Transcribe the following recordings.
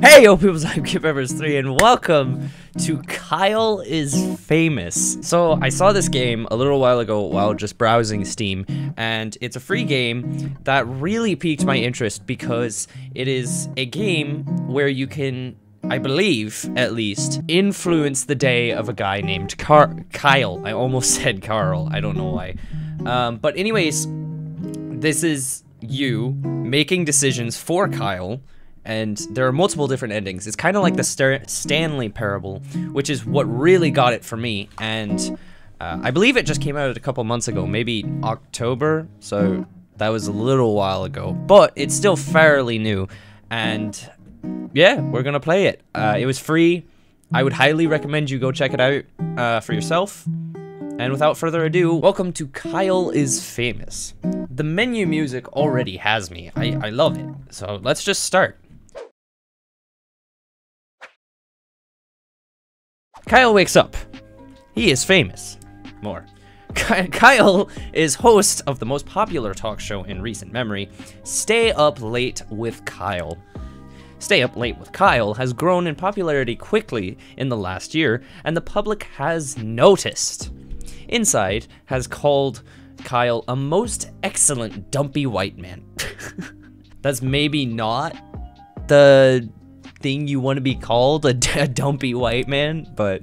Hey yo peoples, I'm Kid Peppers 3 and welcome to Kyle is Famous. So I saw this game a little while ago while just browsing Steam and it's a free game that really piqued my interest because it is a game where you can, I believe at least, influence the day of a guy named Car Kyle. I almost said Carl, I don't know why. Um, but anyways, this is you making decisions for Kyle and there are multiple different endings. It's kind of like the St Stanley Parable, which is what really got it for me. And uh, I believe it just came out a couple months ago, maybe October. So that was a little while ago, but it's still fairly new. And yeah, we're gonna play it. Uh, it was free. I would highly recommend you go check it out uh, for yourself. And without further ado, welcome to Kyle is Famous. The menu music already has me. I, I love it. So let's just start. Kyle wakes up. He is famous. More. Kyle is host of the most popular talk show in recent memory, Stay Up Late with Kyle. Stay Up Late with Kyle has grown in popularity quickly in the last year, and the public has noticed. Inside has called Kyle a most excellent dumpy white man. That's maybe not the thing you want to be called, a, dumpy white man, but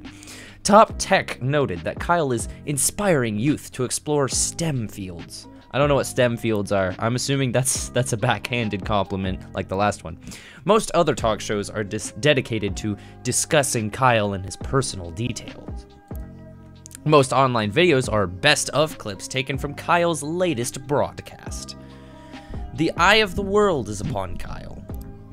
Top Tech noted that Kyle is inspiring youth to explore STEM fields. I don't know what STEM fields are. I'm assuming that's that's a backhanded compliment like the last one. Most other talk shows are dedicated to discussing Kyle and his personal details. Most online videos are best of clips taken from Kyle's latest broadcast. The eye of the world is upon Kyle.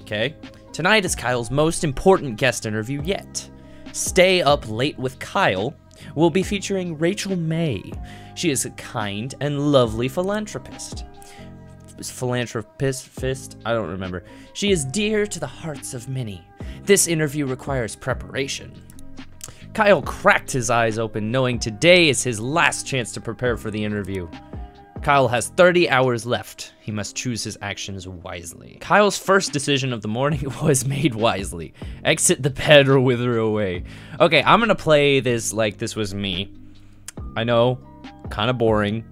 Okay? Tonight is Kyle's most important guest interview yet. Stay Up Late with Kyle will be featuring Rachel May. She is a kind and lovely philanthropist. Philanthropist? Fist? I don't remember. She is dear to the hearts of many. This interview requires preparation. Kyle cracked his eyes open, knowing today is his last chance to prepare for the interview. Kyle has 30 hours left. He must choose his actions wisely. Kyle's first decision of the morning was made wisely. Exit the bed or wither away. Okay, I'm gonna play this like this was me. I know, kind of boring.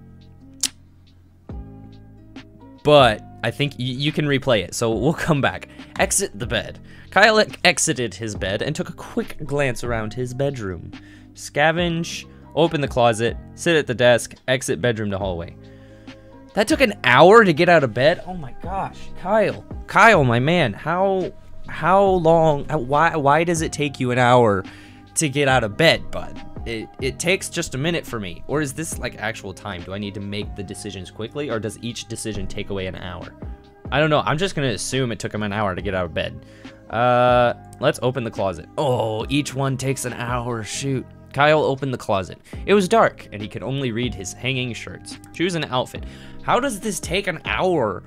But I think you can replay it, so we'll come back. Exit the bed. Kyle exited his bed and took a quick glance around his bedroom. Scavenge, open the closet, sit at the desk, exit bedroom to hallway. That took an hour to get out of bed? Oh my gosh, Kyle. Kyle, my man, how how long why why does it take you an hour to get out of bed, bud? It it takes just a minute for me. Or is this like actual time? Do I need to make the decisions quickly or does each decision take away an hour? I don't know. I'm just going to assume it took him an hour to get out of bed. Uh, let's open the closet. Oh, each one takes an hour. Shoot. Kyle opened the closet. It was dark, and he could only read his hanging shirts. Choose an outfit. How does this take an hour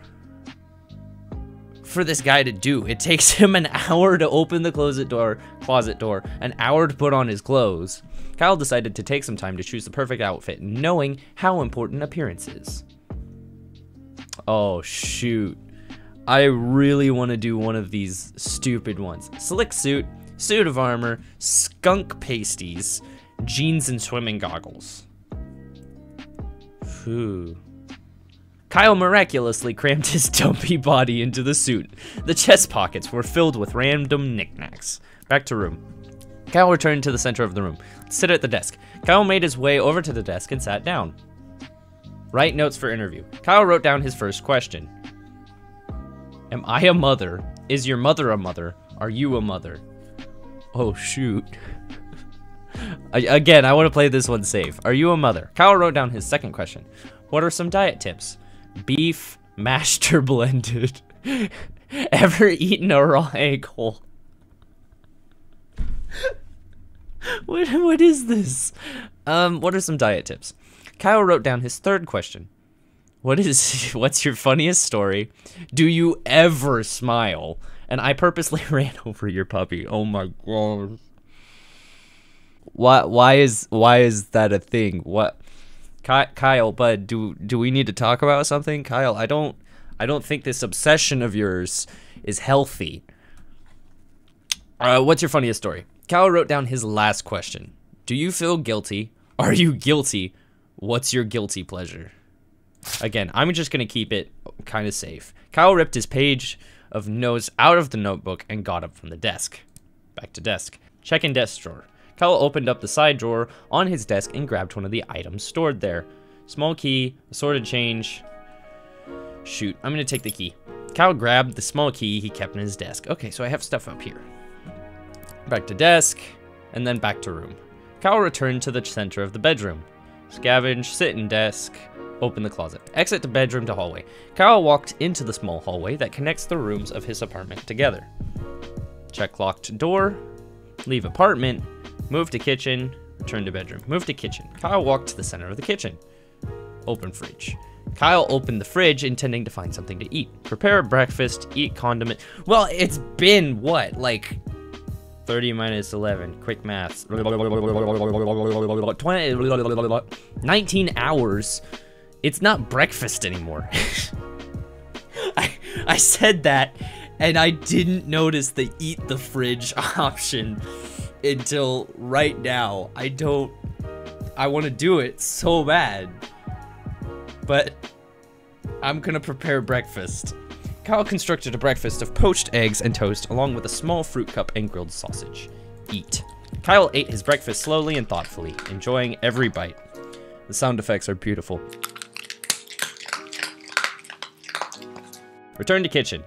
for this guy to do? It takes him an hour to open the closet door, closet door, an hour to put on his clothes. Kyle decided to take some time to choose the perfect outfit, knowing how important appearance is. Oh, shoot. I really want to do one of these stupid ones. Slick suit, suit of armor, skunk pasties, jeans and swimming goggles. Whew. Kyle miraculously crammed his dumpy body into the suit. The chest pockets were filled with random knickknacks. Back to room. Kyle returned to the center of the room. Sit at the desk. Kyle made his way over to the desk and sat down. Write notes for interview. Kyle wrote down his first question. Am I a mother? Is your mother a mother? Are you a mother? Oh, shoot. Again, I want to play this one safe. Are you a mother? Kyle wrote down his second question. What are some diet tips? Beef, mashed or blended. Ever eaten a raw egg whole? what, what is this? Um, what are some diet tips? Kyle wrote down his third question. What is, what's your funniest story? Do you ever smile? And I purposely ran over your puppy. Oh my god. Why why is why is that a thing? What Kyle, bud, do do we need to talk about something? Kyle, I don't I don't think this obsession of yours is healthy. Uh, what's your funniest story? Kyle wrote down his last question. Do you feel guilty? Are you guilty? What's your guilty pleasure? Again, I'm just going to keep it kind of safe. Kyle ripped his page of notes out of the notebook and got up from the desk. Back to desk. Check in desk drawer. Kyle opened up the side drawer on his desk and grabbed one of the items stored there. Small key, assorted change. Shoot, I'm to take the key. Kyle grabbed the small key he kept in his desk. Okay, so I have stuff up here. Back to desk, and then back to room. Kyle returned to the center of the bedroom. Scavenge, sit in desk, open the closet. Exit to bedroom to hallway. Kyle walked into the small hallway that connects the rooms of his apartment together. Check locked door, leave apartment, move to kitchen, return to bedroom. Move to kitchen. Kyle walked to the center of the kitchen. Open fridge. Kyle opened the fridge intending to find something to eat. Prepare breakfast, eat condiment. Well, it's been what? Like 30 minus 11. Quick maths. 20, 19 hours. It's not breakfast anymore. I, I said that and I didn't notice the eat the fridge option until right now. I don't. I want to do it so bad. But I'm gonna prepare breakfast. Kyle constructed a breakfast of poached eggs and toast, along with a small fruit cup and grilled sausage. Eat. Kyle ate his breakfast slowly and thoughtfully, enjoying every bite. The sound effects are beautiful. Return to kitchen.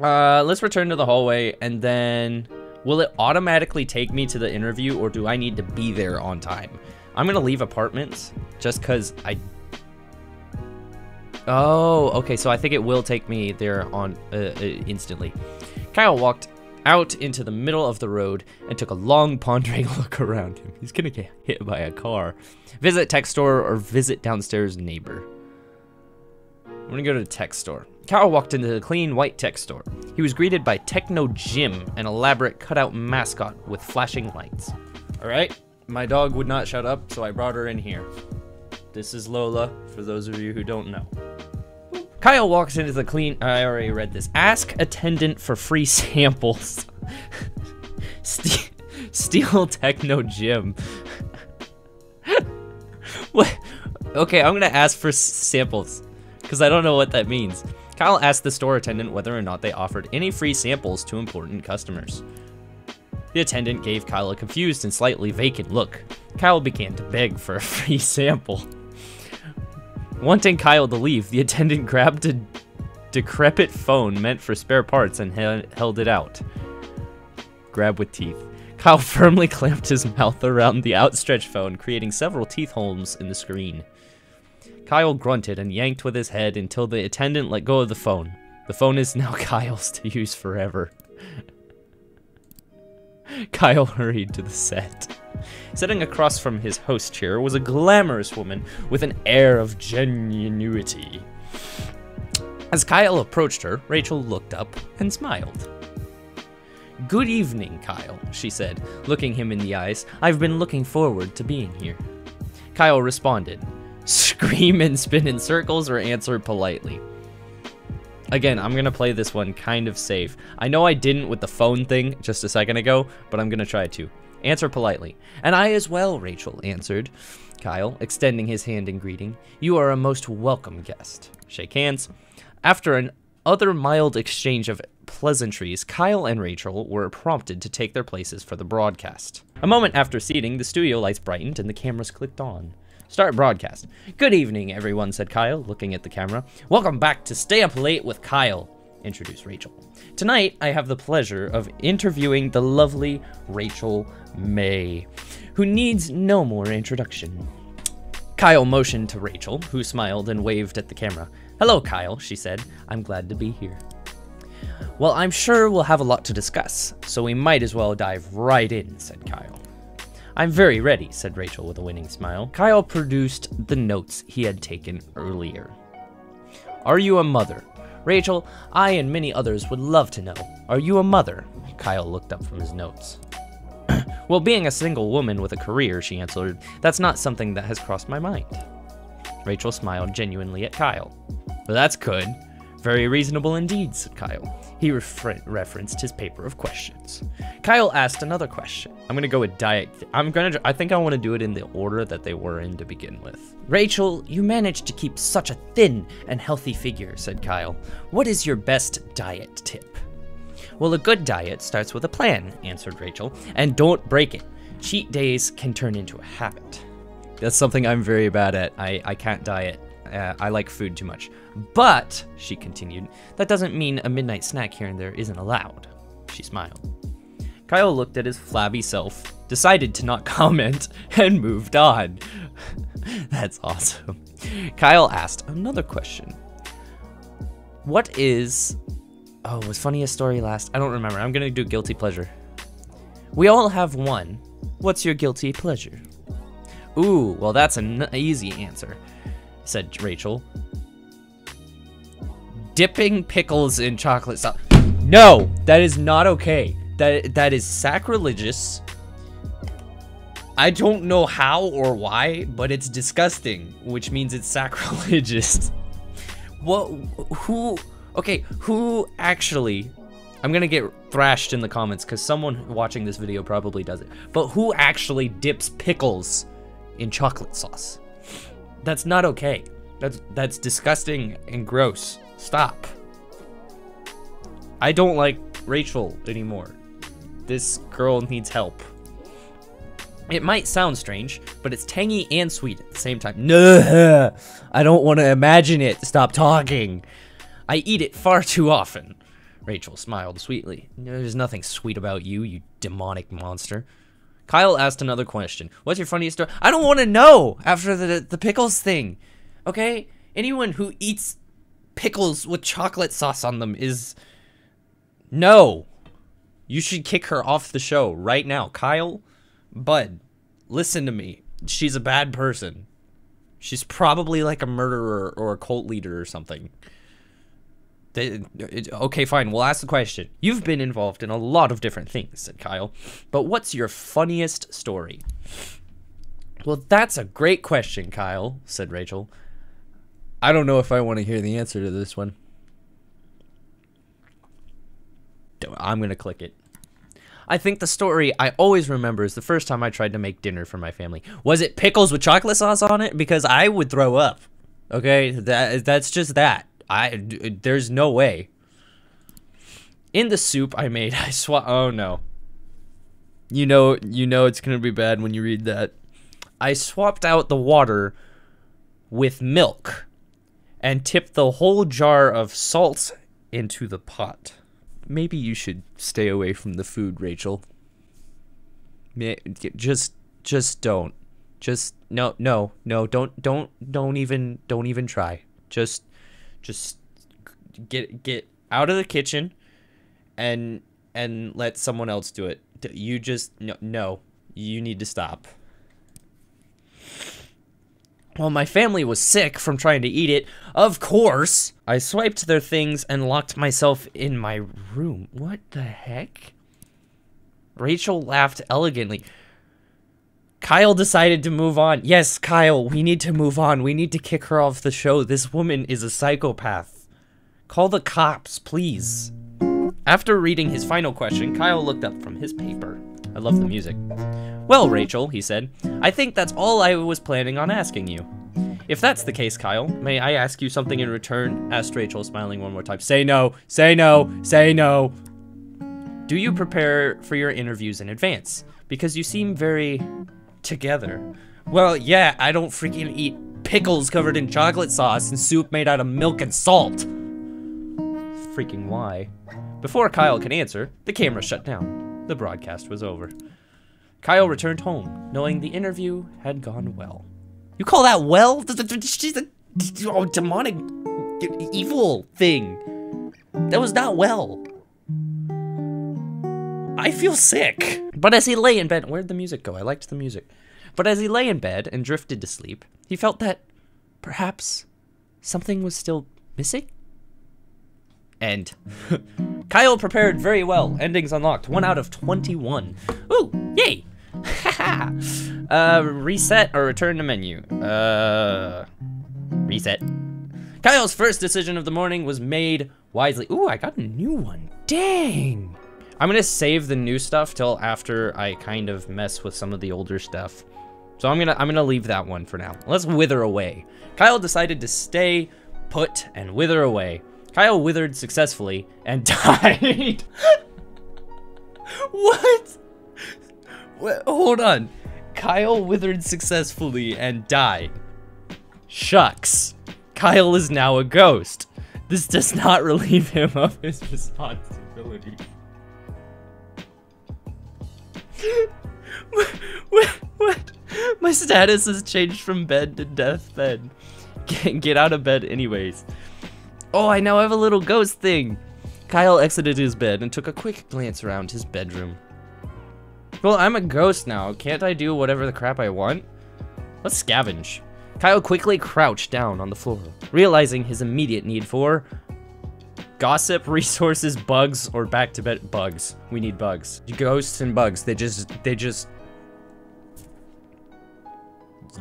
Uh, let's return to the hallway, and then will it automatically take me to the interview, or do I need to be there on time? I'm gonna leave apartments just because I Oh, okay, so I think it will take me there on uh, uh, instantly. Kyle walked out into the middle of the road and took a long pondering look around him. He's gonna get hit by a car. Visit tech store or visit downstairs neighbor. I'm gonna go to the tech store. Kyle walked into the clean white tech store. He was greeted by Techno Jim, an elaborate cutout mascot with flashing lights. All right, my dog would not shut up, so I brought her in here. This is Lola, for those of you who don't know. Kyle walks into the clean. I already read this. Ask attendant for free samples. Ste Steel Techno Gym. what? Okay, I'm gonna ask for samples because I don't know what that means. Kyle asked the store attendant whether or not they offered any free samples to important customers. The attendant gave Kyle a confused and slightly vacant look. Kyle began to beg for a free sample. Wanting Kyle to leave, the attendant grabbed a decrepit phone meant for spare parts and held it out. Grab with teeth. Kyle firmly clamped his mouth around the outstretched phone, creating several teeth holes in the screen. Kyle grunted and yanked with his head until the attendant let go of the phone. The phone is now Kyle's to use forever. Kyle hurried to the set. Sitting across from his host chair was a glamorous woman with an air of genuinity. As Kyle approached her, Rachel looked up and smiled. Good evening, Kyle, she said, looking him in the eyes. I've been looking forward to being here. Kyle responded, Scream and spin in circles or answer politely. Again, I'm gonna play this one kind of safe. I know I didn't with the phone thing just a second ago, but I'm gonna try to. Answer politely. And I as well, Rachel answered. Kyle, extending his hand in greeting. You are a most welcome guest. Shake hands. After an other mild exchange of pleasantries, Kyle and Rachel were prompted to take their places for the broadcast. A moment after seating, the studio lights brightened and the cameras clicked on. Start broadcast. Good evening, everyone, said Kyle, looking at the camera. Welcome back to Stay Up Late with Kyle, introduced Rachel. Tonight, I have the pleasure of interviewing the lovely Rachel May, who needs no more introduction. Kyle motioned to Rachel, who smiled and waved at the camera. Hello, Kyle, she said. I'm glad to be here. Well, I'm sure we'll have a lot to discuss, so we might as well dive right in, said Kyle. I'm very ready, said Rachel with a winning smile. Kyle produced the notes he had taken earlier. Are you a mother? Rachel, I and many others would love to know. Are you a mother? Kyle looked up from his notes. well, being a single woman with a career, she answered, that's not something that has crossed my mind. Rachel smiled genuinely at Kyle. Well, that's good. Very reasonable indeed, said Kyle. He refer- referenced his paper of questions. Kyle asked another question. I'm gonna go with diet. I'm gonna. I think I want to do it in the order that they were in to begin with. Rachel, you managed to keep such a thin and healthy figure, said Kyle. What is your best diet tip? Well, a good diet starts with a plan, answered Rachel, and don't break it. Cheat days can turn into a habit. That's something I'm very bad at. I, I can't diet. Uh, I like food too much. But, she continued, that doesn't mean a midnight snack here and there isn't allowed. She smiled. Kyle looked at his flabby self, decided to not comment, and moved on. That's awesome. Kyle asked another question. What is. Oh, was funniest story last? I don't remember. I'm gonna do guilty pleasure. We all have one. What's your guilty pleasure? Ooh, well, that's an easy answer, said Rachel. Dipping pickles in chocolate sauce. No, that is not okay. That that is sacrilegious. I don't know how or why, but it's disgusting, which means it's sacrilegious. what? Who? Okay, who actually? I'm gonna get thrashed in the comments because someone watching this video probably does it. But who actually dips pickles in chocolate sauce? That's not okay. That's that's disgusting and gross. Stop. I don't like Rachel anymore. This girl needs help. It might sound strange, but it's tangy and sweet at the same time. No, I don't want to imagine it. Stop talking. I eat it far too often. Rachel smiled sweetly. There's nothing sweet about you, you demonic monster. Kyle asked another question. What's your funniest story? I don't want to know after the the pickles thing. Okay? Anyone who eats pickles with chocolate sauce on them is no. You should kick her off the show right now. Kyle, Bud, listen to me. She's a bad person. She's probably like a murderer or a cult leader or something. They, it, okay, fine. We'll ask the question. You've been involved in a lot of different things, said Kyle. But what's your funniest story? Well, that's a great question, Kyle, said Rachel. I don't know if I want to hear the answer to this one. I'm going to click it. I think the story I always remember is the first time I tried to make dinner for my family. Was it pickles with chocolate sauce on it? Because I would throw up. Okay, that that's just that. I there's no way. In the soup I made, I swap. Oh no. You know, you know it's gonna be bad when you read that. I swapped out the water with milk and tipped the whole jar of salt into the pot maybe you should stay away from the food, Rachel. Just just don't. Just no no no don't don't don't even don't even try. Just just get get out of the kitchen and and let someone else do it. You just no no. You need to stop. Well, my family was sick from trying to eat it, of course, I swiped their things and locked myself in my room. What the heck? Rachel laughed elegantly. Kyle decided to move on. Yes, Kyle, we need to move on. We need to kick her off the show. This woman is a psychopath. Call the cops, please. After reading his final question, Kyle looked up from his paper. I love the music. Well, Rachel, he said, I think that's all I was planning on asking you. If that's the case, Kyle, may I ask you something in return? asked Rachel, smiling one more time. Say no, say no, say no. Do you prepare for your interviews in advance? Because you seem very together. Well, yeah, I don't freaking eat pickles covered in chocolate sauce and soup made out of milk and salt. Freaking why? Before Kyle can answer, the camera shut down. The broadcast was over. Kyle returned home, knowing the interview had gone well. You call that well? She's a oh, demonic, evil thing. That was not well. I feel sick. But as he lay in bed, where'd the music go? I liked the music. But as he lay in bed and drifted to sleep, he felt that perhaps something was still missing. End. Kyle prepared very well. Endings unlocked. One out of 21. Ooh, yay! uh, reset or return to menu. Uh, reset. Kyle's first decision of the morning was made wisely. Ooh, I got a new one. Dang. I'm gonna save the new stuff till after I kind of mess with some of the older stuff. So I'm gonna I'm gonna leave that one for now. Let's wither away. Kyle decided to stay put and wither away. Kyle withered successfully and died. what? what? Hold on. Kyle withered successfully and died. Shucks. Kyle is now a ghost. This does not relieve him of his responsibility. What, what, My status has changed from bed to deathbed. Get, get out of bed anyways. Oh, I now have a little ghost thing. Kyle exited his bed and took a quick glance around his bedroom. Well, I'm a ghost now. Can't I do whatever the crap I want? Let's scavenge. Kyle quickly crouched down on the floor, realizing his immediate need for gossip, resources, bugs, or back to bed bugs. We need bugs. Ghosts and bugs. They just, they just.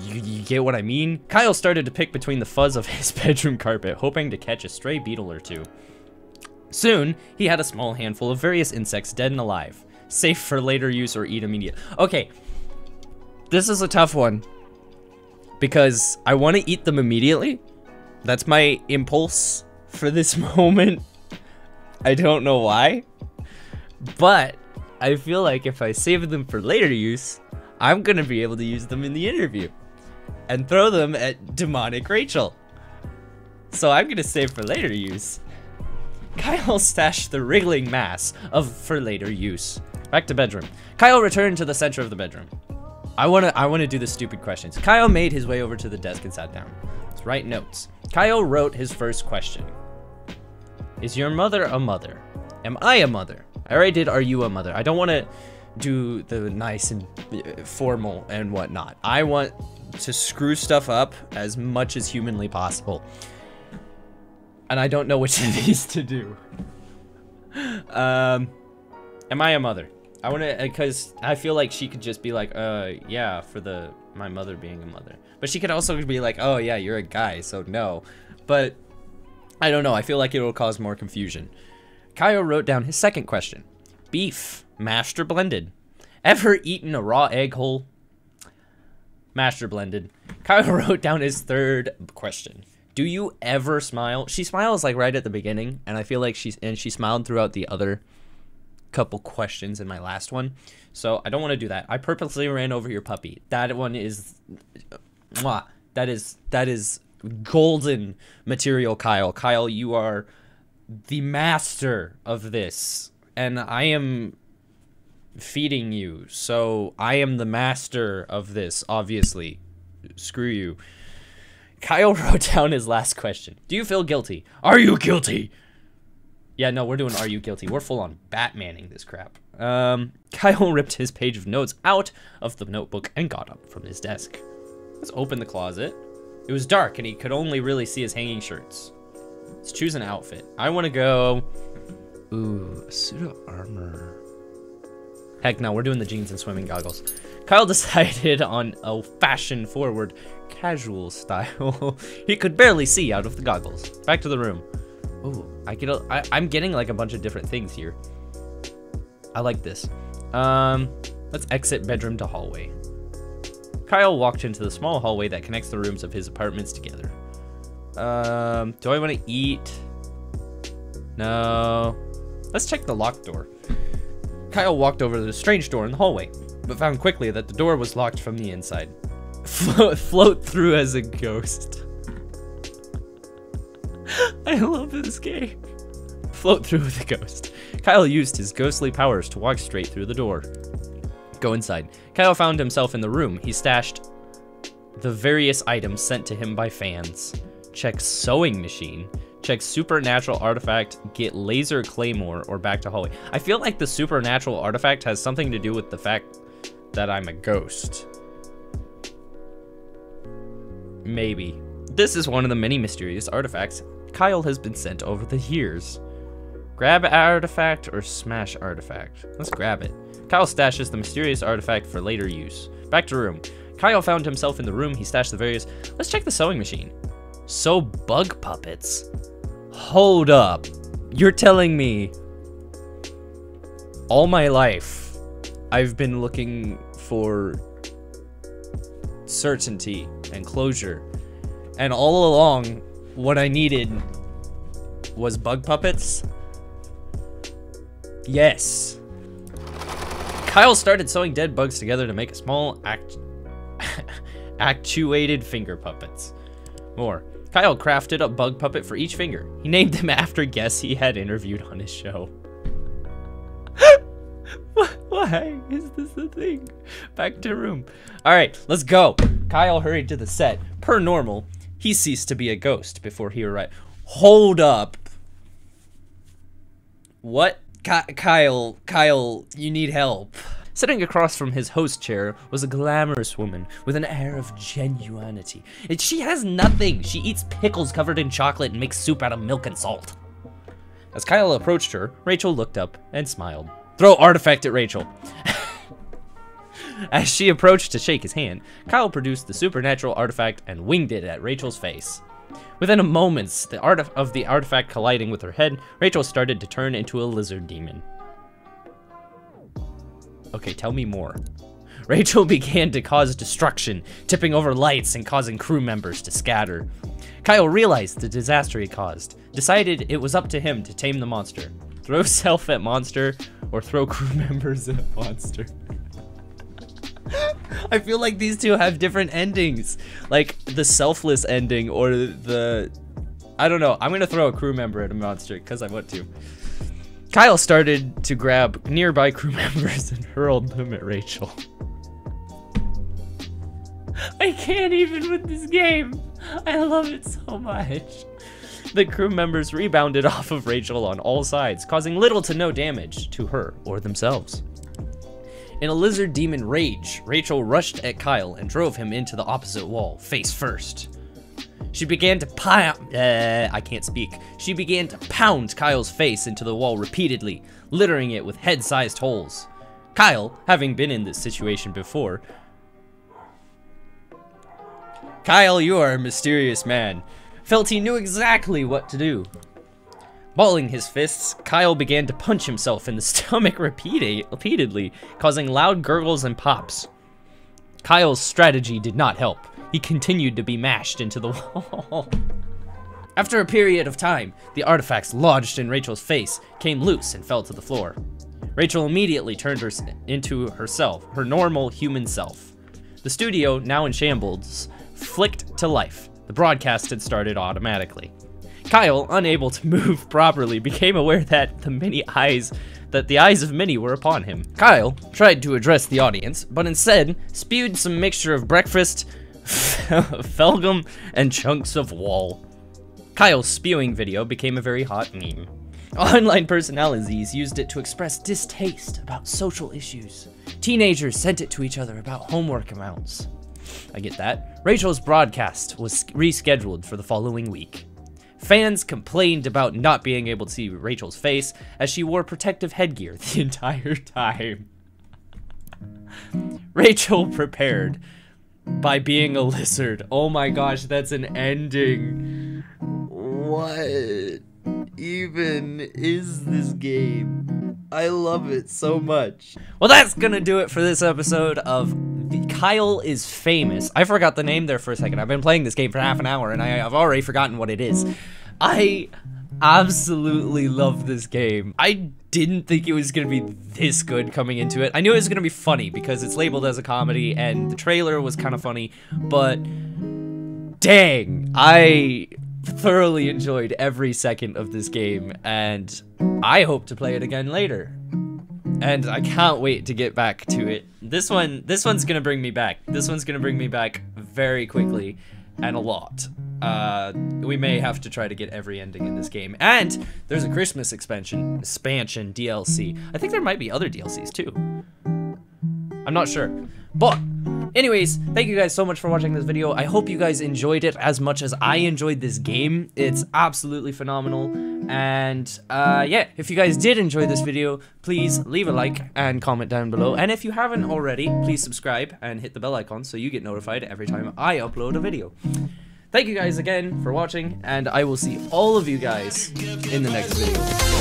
You, you get what I mean? Kyle started to pick between the fuzz of his bedroom carpet, hoping to catch a stray beetle or two. Soon, he had a small handful of various insects dead and alive, safe for later use or eat immediate. Okay, this is a tough one because I want to eat them immediately. That's my impulse for this moment. I don't know why, but I feel like if I save them for later use, I'm to be able to use them in the interview and throw them at demonic Rachel. So I'm to save for later use. Kyle stashed the wriggling mass of for later use. Back to bedroom. Kyle returned to the center of the bedroom. I wanna I wanna do the stupid questions. Kyle made his way over to the desk and sat down. Let's write notes. Kyle wrote his first question. Is your mother a mother? Am I a mother? I already did are you a mother? I don't wanna do the nice and uh, formal and whatnot. I want to screw stuff up as much as humanly possible. And I don't know which of these to do. Um, am I a mother? I want to, because I feel like she could just be like, uh, yeah, for the, my mother being a mother. But she could also be like, oh yeah, you're a guy, so no. But, I don't know, I feel like it will cause more confusion. Kyle wrote down his second question. Beef, mashed or blended? Ever eaten a raw egg whole? Master blended. Kyle wrote down his third question. Do you ever smile? She smiles like right at the beginning, and I feel like she's, and she smiled throughout the other couple questions in my last one. So I don't want to do that. I purposely ran over your puppy. That one is mwah, that is that is golden material, Kyle. Kyle, you are the master of this. And I am feeding you. So I am the master of this, obviously. Screw you. Kyle wrote down his last question. Do you feel guilty? Are you guilty? Yeah, no, we're doing Are You Guilty? We're full on Batmaning this crap. Um, Kyle ripped his page of notes out of the notebook and got up from his desk. Let's open the closet. It was dark and he could only really see his hanging shirts. Let's choose an outfit. I want to go... Ooh, a suit of armor. Heck no, we're doing the jeans and swimming goggles. Kyle decided on a fashion-forward, casual style. he could barely see out of the goggles. Back to the room. Oh, I get. A, I, I'm getting like a bunch of different things here. I like this. Um, let's exit bedroom to hallway. Kyle walked into the small hallway that connects the rooms of his apartments together. Um, do I want to eat? No. Let's check the locked door. Kyle walked over to the strange door in the hallway, but found quickly that the door was locked from the inside. Float, float through as a ghost. I love this game. Float through with a ghost. Kyle used his ghostly powers to walk straight through the door. Go inside. Kyle found himself in the room. He stashed the various items sent to him by fans. Check sewing machine. Check supernatural artifact, get laser claymore, or back to hallway. I feel like the supernatural artifact has something to do with the fact that I'm a ghost. Maybe. This is one of the many mysterious artifacts Kyle has been sent over the years. Grab artifact or smash artifact? Let's grab it. Kyle stashes the mysterious artifact for later use. Back to room. Kyle found himself in the room. He stashed the various... Let's check the sewing machine. So bug puppets? Hold up. You're telling me all my life I've been looking for certainty and closure. And all along, what I needed was bug puppets? Yes. Kyle started sewing dead bugs together to make small act actuated finger puppets. More. Kyle crafted a bug puppet for each finger. He named them after guests he had interviewed on his show. What why is this a thing? Back to room. All right, let's go. Kyle hurried to the set. Per normal, he ceased to be a ghost before he arrived. Hold up. What? Ky Kyle, Kyle, you need help. Sitting across from his host chair was a glamorous woman with an air of genuinity. She has nothing. She eats pickles covered in chocolate and makes soup out of milk and salt. As Kyle approached her, Rachel looked up and smiled. Throw artifact at Rachel. As she approached to shake his hand, Kyle produced the supernatural artifact and winged it at Rachel's face. Within a moment the art of the artifact colliding with her head, Rachel started to turn into a lizard demon. Okay, tell me more. Rachel began to cause destruction, tipping over lights and causing crew members to scatter. Kyle realized the disaster he caused, decided it was up to him to tame the monster. Throw self at monster, or throw crew members at monster. I feel like these two have different endings. Like the selfless ending or the I don't know. I'm gonna throw a crew member at a monster because I want to. Kyle started to grab nearby crew members and hurled them at Rachel. I can't even with this game. I love it so much. The crew members rebounded off of Rachel on all sides, causing little to no damage to her or themselves. In a lizard demon rage, Rachel rushed at Kyle and drove him into the opposite wall, face first. She began to pound. Uh, I can't speak. She began to pound Kyle's face into the wall repeatedly, littering it with head sized holes. Kyle, having been in this situation before. Kyle, you are a mysterious man. Felt he knew exactly what to do. Balling his fists, Kyle began to punch himself in the stomach repeatedly, causing loud gurgles and pops. Kyle's strategy did not help. He continued to be mashed into the wall. After a period of time, the artifacts lodged in Rachel's face came loose and fell to the floor. Rachel immediately turned her into herself, her normal human self. The studio, now in shambles, flicked to life. The broadcast had started automatically. Kyle, unable to move properly, became aware that the many eyes that the eyes of many were upon him. Kyle tried to address the audience, but instead spewed some mixture of breakfast, felgum, and chunks of wall. Kyle's spewing video became a very hot meme. Online personalities used it to express distaste about social issues. Teenagers sent it to each other about homework amounts. I get that. Rachel's broadcast was rescheduled for the following week. Fans complained about not being able to see Rachel's face as she wore protective headgear the entire time. Rachel prepared by being a lizard. Oh my gosh, that's an ending. What even is this game? I love it so much. Well, that's gonna do it for this episode of Kyle is famous. I forgot the name there for a second. I've been playing this game for half an hour and I, have already forgotten what it is. I absolutely love this game. I didn't think it was gonna be this good coming into it. I knew it was gonna be funny because it's labeled as a comedy and the trailer was kind of funny, but dang, I thoroughly enjoyed every second of this game and I hope to play it again later and I can't wait to get back to it. This one, this one's gonna bring me back. This one's gonna bring me back very quickly, and a lot. Uh, we may have to try to get every ending in this game. And there's a Christmas expansion, expansion DLC. I think there might be other DLCs too. I'm not sure. But, anyways, thank you guys so much for watching this video. I hope you guys enjoyed it as much as I enjoyed this game. It's absolutely phenomenal. And, uh, yeah, if you guys did enjoy this video, please leave a like and comment down below. And if you haven't already, please subscribe and hit the bell icon so you get notified every time I upload a video. thank you guys again for watching, and I will see all of you guys in the next video.